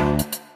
you